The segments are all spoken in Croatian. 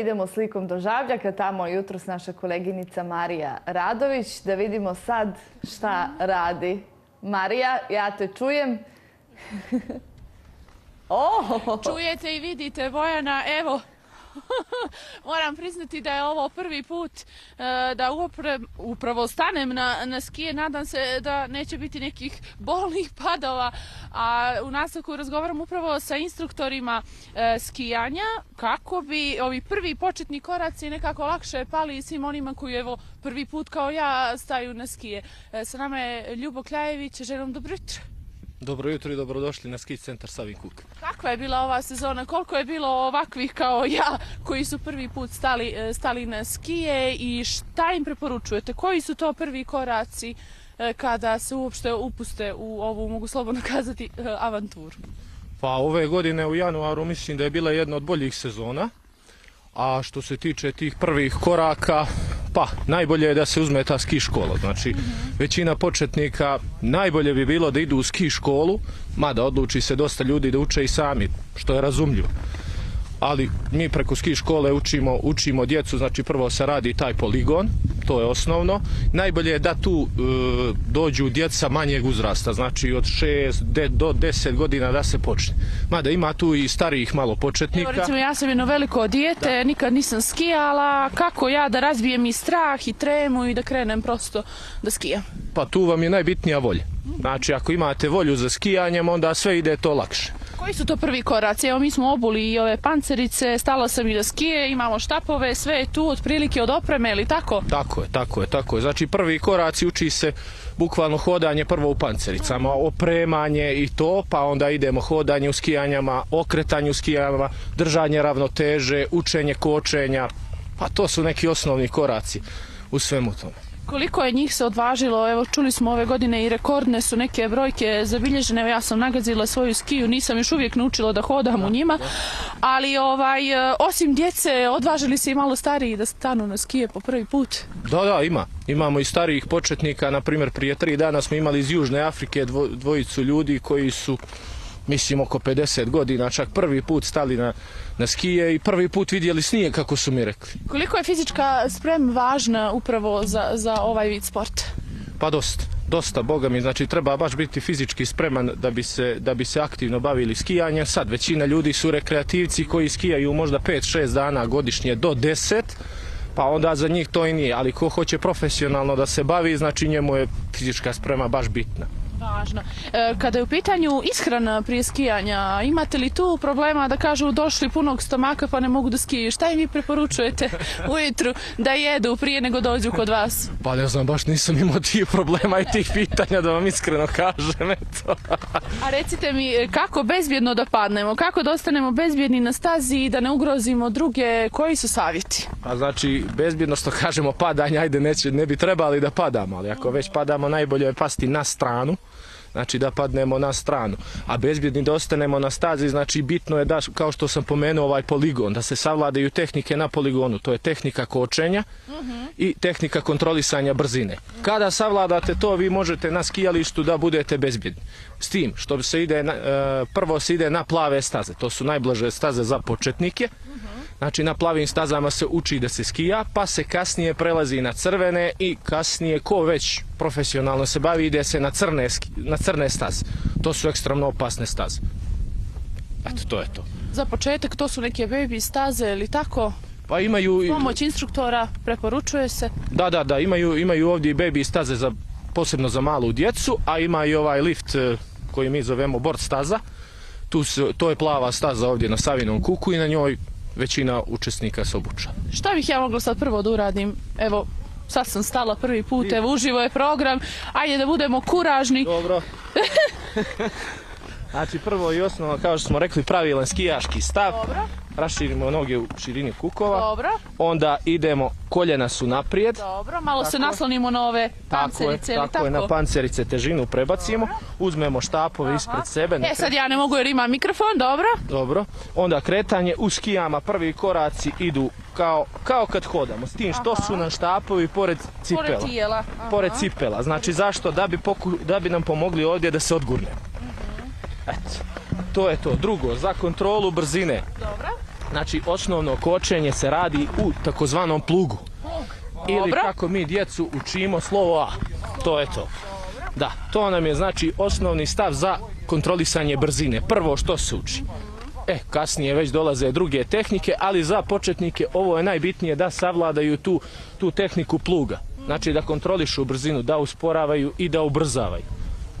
Idemo slikom do Žabljaka. Tamo je jutros naša koleginica Marija Radović. Da vidimo sad šta radi. Marija, ja te čujem. oh! Čujete i vidite Bojana, evo, moram priznati da je ovo prvi put e, da upravo stanem na, na skije. Nadam se da neće biti nekih bolnih padova. A u nastavku razgovaram upravo sa instruktorima e, skijanja kako bi ovi prvi početni koraci nekako lakše pali svim onima koji evo prvi put kao ja staju na skije. E, sa nama je Ljubo Kljajević, želim dobro jutro. Dobro jutro i dobrodošli na ski centar Savin Kuk. Kakva je bila ova sezona? Koliko je bilo ovakvih kao ja koji su prvi put stali, e, stali na skije i šta im preporučujete? Koji su to prvi koraci e, kada se uopšte upuste u ovu, mogu slobodno kazati, e, avanturu? Pa ove godine u januaru mislim da je bila jedna od boljih sezona. A što se tiče tih prvih koraka, pa najbolje je da se uzme ta ski škola. Znači, većina početnika najbolje bi bilo da idu u ski školu, mada odluči se dosta ljudi da uče i sami, što je razumljivo. Ali mi preko ski škole učimo, učimo djecu, znači prvo se radi taj poligon, to je osnovno. Najbolje je da tu e, dođu djeca manjeg uzrasta, znači od 6 de- do 10 godina da se počne. Mada ima tu i starijih malo Evo početnika. recimo ja sam jedno veliko dijete, nikad nisam skijala, kako ja da razbijem i strah i tremu i da krenem prosto da skijam? Pa tu vam je najbitnija volja. Znači ako imate volju za skijanjem, onda sve ide to lakše. Koji su to prvi koraci? Evo mi smo obuli i ove pancerice, stala sam i na skije, imamo štapove, sve je tu otprilike od opreme ili tako? Tako je, tako je, tako je. Znači prvi koraci uči se bukvalno hodanje prvo u pancericama, opremanje i to, pa onda idemo hodanje u skijanjama, okretanje u skijanjama, držanje ravnoteže, učenje kočenja, pa to su neki osnovni koraci u svemu tome. Koliko je njih se odvažilo? Evo čuli smo ove godine i rekordne su neke brojke zabilježene. Evo ja sam nagazila svoju skiju, nisam još uvijek naučila da hodam u njima. Ali ovaj, e, osim djece, odvažili se i malo stariji da stanu na skije po prvi put. Da, da, ima. Imamo i starijih početnika, na primjer prije tri dana smo imali iz Južne Afrike dvo, dvojicu ljudi koji su mislim oko 50 godina, čak prvi put stali na, na skije i prvi put vidjeli snijeg kako su mi rekli. Koliko je fizička sprem važna upravo za, za ovaj vid sporta? Pa dosta, dosta, boga mi, znači treba baš biti fizički spreman da bi se, da bi se aktivno bavili skijanjem. Sad većina ljudi su rekreativci koji skijaju možda 5-6 dana godišnje do 10, pa onda za njih to i nije, ali ko hoće profesionalno da se bavi, znači njemu je fizička sprema baš bitna. Važno. E, Kada je u pitanju ishrana prije skijanja, imate li tu problema da kažu došli punog stomaka pa ne mogu da skijaju? Šta im vi preporučujete ujutru da jedu prije nego dođu kod vas? Pa ne znam, baš nisam imao tih problema i tih pitanja da vam iskreno kažem, eto. A recite mi kako bezbjedno da padnemo, kako da ostanemo bezbjedni na stazi i da ne ugrozimo druge, koji su savjeti? A znači, bezbjedno što kažemo padanje, ajde, neće, ne bi trebali da padamo, ali ako već padamo, najbolje je pasti na stranu, znači da padnemo na stranu. A bezbjedni da ostanemo na stazi, znači bitno je da, kao što sam pomenuo ovaj poligon, da se savladaju tehnike na poligonu. To je tehnika kočenja i tehnika kontrolisanja brzine. Kada savladate to, vi možete na skijalištu da budete bezbjedni. S tim što se ide, e, prvo se ide na plave staze, to su najblaže staze za početnike. Znači na plavim stazama se uči da se skija, pa se kasnije prelazi na crvene i kasnije ko već profesionalno se bavi ide se na crne, na crne staze. To su ekstremno opasne staze. Eto, to je to. Za početak to su neke baby staze ili tako? Pa imaju, Pomoć instruktora preporučuje se. da, da, da, imaju, imaju ovdje i baby staze za, posebno za malu djecu, a ima i ovaj lift e, koji mi zovemo bord staza. Tu su, to je plava staza ovdje na Savinom kuku i na njoj većina učesnika se obuča. Šta bih ja mogla sad prvo da uradim? Evo, sad sam stala prvi put, evo uživo je program. Ajde da budemo kuražni. Dobro. znači prvo i osnovno, kao što smo rekli, pravilan skijaški stav. Dobro, Raširimo noge u širini kukova. dobro, Onda idemo, koljena su naprijed. dobro. Malo se Tako je. naslonimo na ove Tako je, pancerice tako tako? je, na pancerice težinu prebacimo. Uzmemo štapove ispred sebe. E sad ja ne mogu jer imam mikrofon, dobro. Dobro. Onda kretanje u skijama, prvi koraci idu kao, kao kad hodamo. S tim što Aha. su nam štapovi pored cipela. Pored tijela. Aha. Pored cipela. Znači zašto? Da bi, poku- da bi nam pomogli ovdje da se odgurnemo. Eto. To je to. Drugo, za kontrolu brzine. Dobro. Znači, osnovno kočenje se radi u takozvanom plugu. Ili kako mi djecu učimo slovo A. To je to. Da, to nam je znači osnovni stav za kontrolisanje brzine. Prvo što se uči. E, kasnije već dolaze druge tehnike, ali za početnike ovo je najbitnije da savladaju tu, tu tehniku pluga. Znači da kontrolišu brzinu, da usporavaju i da ubrzavaju.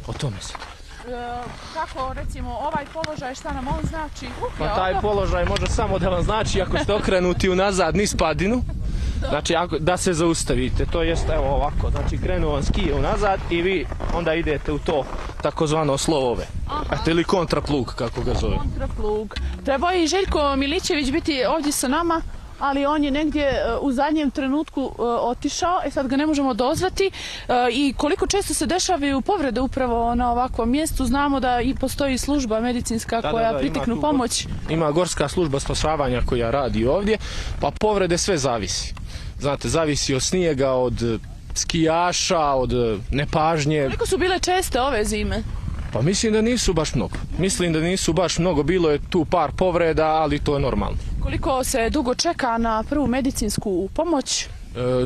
O tome se. E, kako recimo ovaj položaj šta nam on znači? Uh, Pa taj položaj može samo da vam znači ako ste okrenuti unazad niz padinu, znači ako, da se zaustavite, to jest evo ovako, znači krenu vam skije unazad i vi onda idete u to takozvano slovove, Eto, ili kontraplug kako ga zove. kontraplug. Trebao je i Željko Milićević biti ovdje sa nama, ali on je negdje e, u zadnjem trenutku e, otišao, e sad ga ne možemo dozvati. I koliko često se dešavaju povrede upravo na ovakvom mjestu, znamo da i postoji služba medicinska Da, koja da, tu pomoć. Ima gorska služba spašavanja koja radi ovdje, pa povrede sve zavisi. Znate, zavisi od snijega, od skijaša, od nepažnje, Koliko su bile česte ove zime? Pa mislim da nisu baš mnogo. Mislim da nisu baš mnogo. Bilo je tu par povreda, ali to je normalno. Koliko se dugo čeka na prvu medicinsku pomoć? E,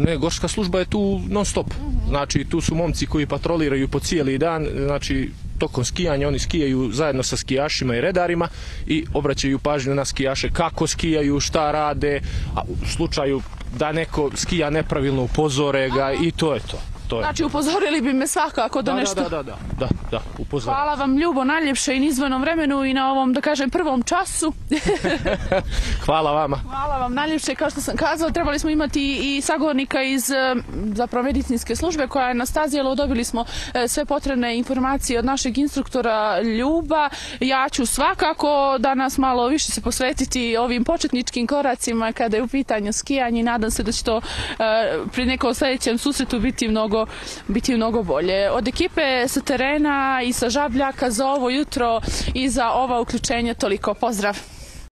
ne, gorska služba je tu non stop. Znači tu su momci koji patroliraju po cijeli dan. Znači tokom skijanja oni skijaju zajedno sa skijašima i redarima i obraćaju pažnju na skijaše kako skijaju, šta rade, a u slučaju da neko skija nepravilno upozore ga i to je to. To je. Znači upozorili bi me svakako da, da, nešto... da, da, da, da, da, upozore. Hvala vam Ljubo najljepše i nizvanom vremenu i na ovom, da kažem, prvom času. Hvala vama. Hvala vam najljepše, kao što sam kazala, trebali smo imati i sagovornika iz e, zapravo medicinske službe koja je na stazi, ali dobili smo e, sve potrebne informacije od našeg instruktora Ljuba. Ja ću svakako danas malo više se posvetiti ovim početničkim koracima kada je u pitanju skijanje i nadam se da će to e, pri nekom sljedećem susretu biti mnogo, biti mnogo bolje. Od ekipe sa terena i sa žabljaka za ovo jutro i za ova uključenja toliko. Pozdrav!